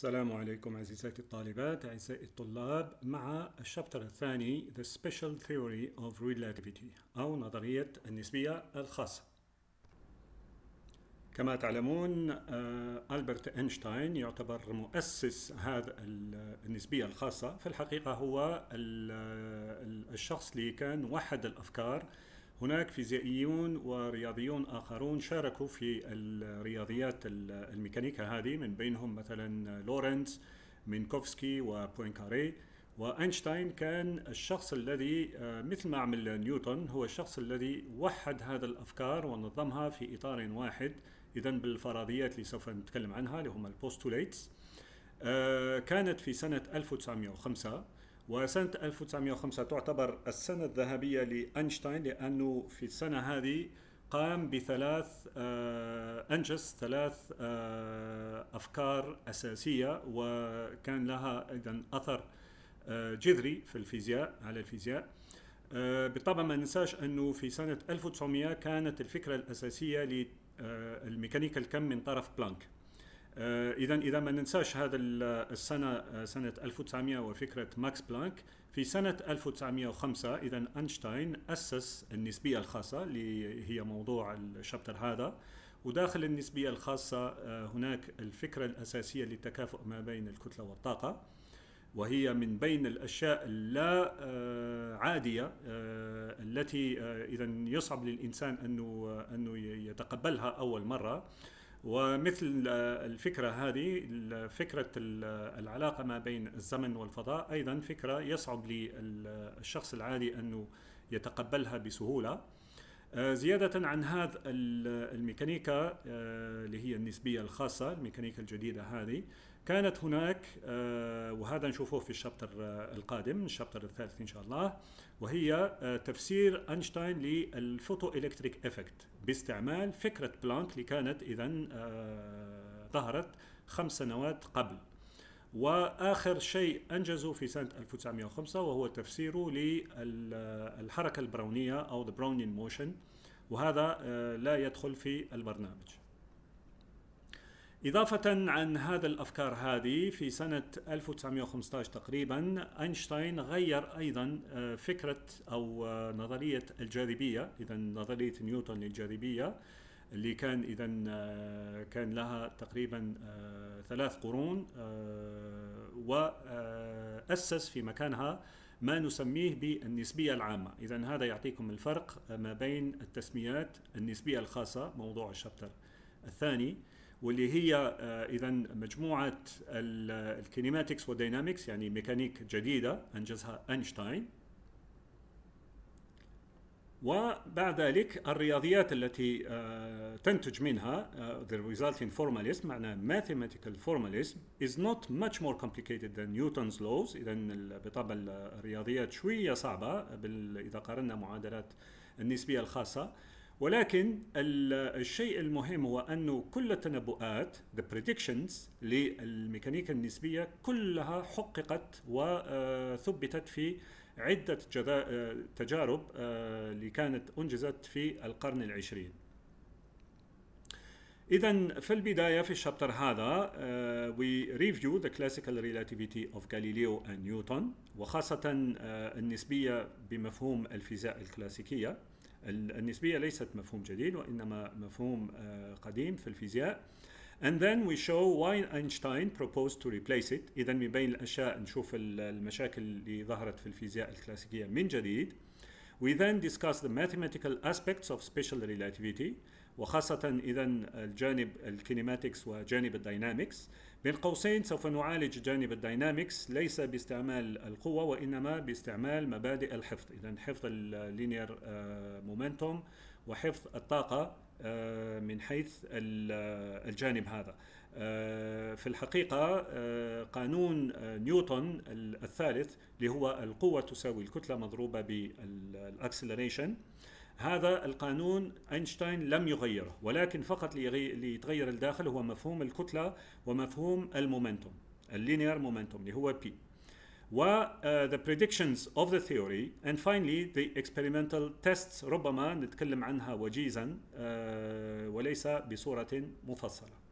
السلام عليكم عزيزاتي الطالبات أعزائي الطلاب. مع الشابتر الثاني The Special Theory of Relativity أو نظرية النسبية الخاصة. كما تعلمون آه، ألبرت أينشتاين يعتبر مؤسس هذا النسبية الخاصة. في الحقيقة هو الشخص اللي كان وحد الأفكار هناك فيزيائيون ورياضيون آخرون شاركوا في الرياضيات الميكانيكا هذه من بينهم مثلا لورنز مينكوفسكي وبوينكاري. وأينشتاين كان الشخص الذي آه، مثل ما عمل نيوتن هو الشخص الذي وحد هذا الأفكار ونظمها في إطار واحد. اذا بالفرضيات اللي سوف نتكلم عنها اللي هم ال postulates. آه، كانت في سنة 1905 وسنة 1905 تعتبر السنة الذهبية لأينشتاين لأنه في السنة هذه قام بثلاث آه، أنجز ثلاث آه، أفكار أساسية وكان لها أيضا أثر آه، جذري في الفيزياء على الفيزياء. بالطبع ما ننساش أنه في سنة 1900 كانت الفكرة الأساسية للميكانيكا الكم من طرف بلانك. اذا إذا ما ننساش هذا السنة آه، سنة 1900 وفكرة ماكس بلانك. في سنة 1905 اذا أينشتاين أسس النسبية الخاصة اللي هي موضوع ال chapter هذا. وداخل النسبية الخاصة آه، هناك الفكرة الأساسية للتكافؤ ما بين الكتلة والطاقة. وهي من بين الأشياء اللا عادية التي اذا يصعب للإنسان أنه أنه يتقبلها أول مرة. ومثل الفكرة هذه فكرة العلاقة ما بين الزمن والفضاء أيضا فكرة يصعب للشخص العادي أنه يتقبلها بسهولة. زيادة عن هذا الميكانيكا آه، اللي هي النسبية الخاصة الميكانيكا الجديدة هذه كانت هناك آه، وهذا نشوفه في ال chapter القادم ال chapter الثالث إن شاء الله وهي تفسير أينشتاين لل photoelectric effect باستعمال فكرة بلانك اللي كانت إذا ظهرت خمس سنوات قبل. وآخر شيء انجزه في سنة 1905 وهو تفسيره للحركة البراونيه أو the Brownian motion وهذا آه، لا يدخل في البرنامج. إضافة عن هذا الأفكار هذه في سنة 1915 تقريبا أينشتاين غير أيضا آه، فكرة أو آه، نظرية الجاذبية إذا نظرية نيوتن للجاذبية اللي كان اذا آه، كان لها تقريبا آه، ثلاث قرون آه، واسس في مكانها ما نسميه بالنسبية العامة، اذا هذا يعطيكم الفرق ما بين التسميات النسبية الخاصة موضوع الشابتر الثاني واللي هي اذا مجموعة ال kinematics وال dynamics يعني ميكانيك جديدة أنجزها أينشتاين. وبعد ذلك الرياضيات التي آه، تنتج منها uh, the resulting formalism معناه mathematical formalism is not much more complicated than Newton's laws. اذا بطبع الرياضيات شوية صعبة إذا قارنا معادلات النسبية الخاصة. ولكن الشيء المهم هو انه كل التنبؤات the predictions للميكانيكا النسبية كلها حققت وثبتت في عدة آه، تجارب آه، اللي كانت أنجزت في القرن العشرين. إذا في البداية في الشابتر هذا uh, we review the classical relativity of Galileo and Newton وخاصة uh, النسبية بمفهوم الفيزياء الكلاسيكية. النسبية ليست مفهوم جديد وإنما مفهوم قديم في الفيزياء. And then we show why Einstein proposed to replace it. إذا من بين الأشياء نشوف المشاكل اللي ظهرت في الفيزياء الكلاسيكية من جديد. We then discuss the mathematical aspects of special relativity وخاصة إذا الجانب ال kinematics وجانب ال dynamics. بين قوسين سوف نعالج جانب ال dynamics ليس باستعمال القوة وإنما باستعمال مبادئ الحفظ. إذا حفظ ال linear momentum وحفظ الطاقة. آه، من حيث الجانب هذا. آه، في الحقيقة آه، قانون نيوتن الثالث اللي هو القوة تساوي الكتلة مضروبة بال acceleration. هذا القانون أينشتاين لم يغيره ولكن فقط ليتغير الداخل هو مفهوم الكتلة ومفهوم المومنتوم اللينير مومنتوم اللي هو P. و uh, the predictions of the theory and finally the experimental tests ربما نتكلم عنها وجيزا uh, وليس بصورة مفصلة